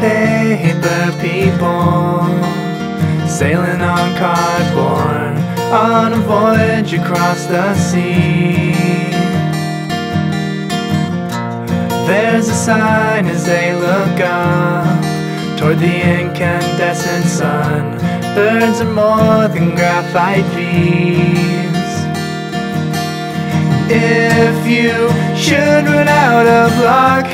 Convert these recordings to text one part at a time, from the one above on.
paper people sailing on cardboard on a voyage across the sea. There's a sign as they look up toward the incandescent sun. Birds are more than graphite bees. If you should run out of luck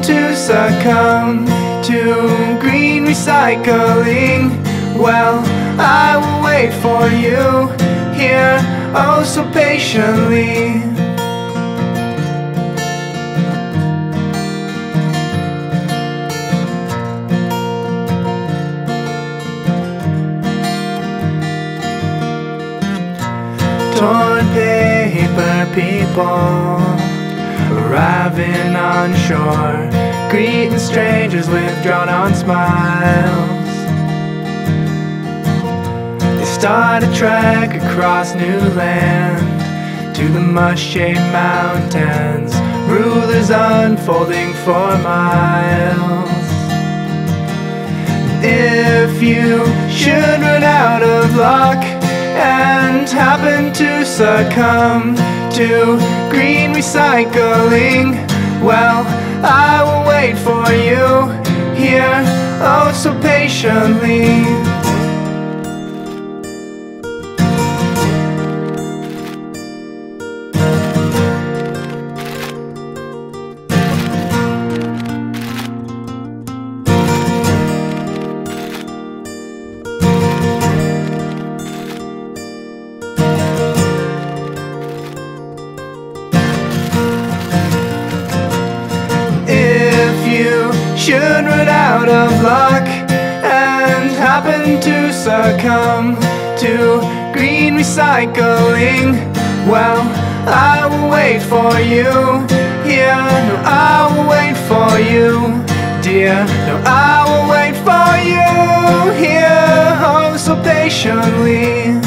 to succumb to green recycling, well, I will wait for you here oh so patiently. torn paper people arriving on shore, greeting strangers with drawn on smiles. They start a trek across new land to the mush-shaped mountains, rulers unfolding for miles. If you should run out of luck and happen to succumb to green recycling, well, I will wait for you here, oh so patiently. Should run out of luck and happen to succumb to green recycling, well, I will wait for you here. No, I will wait for you, dear. No, I will wait for you here, oh so patiently.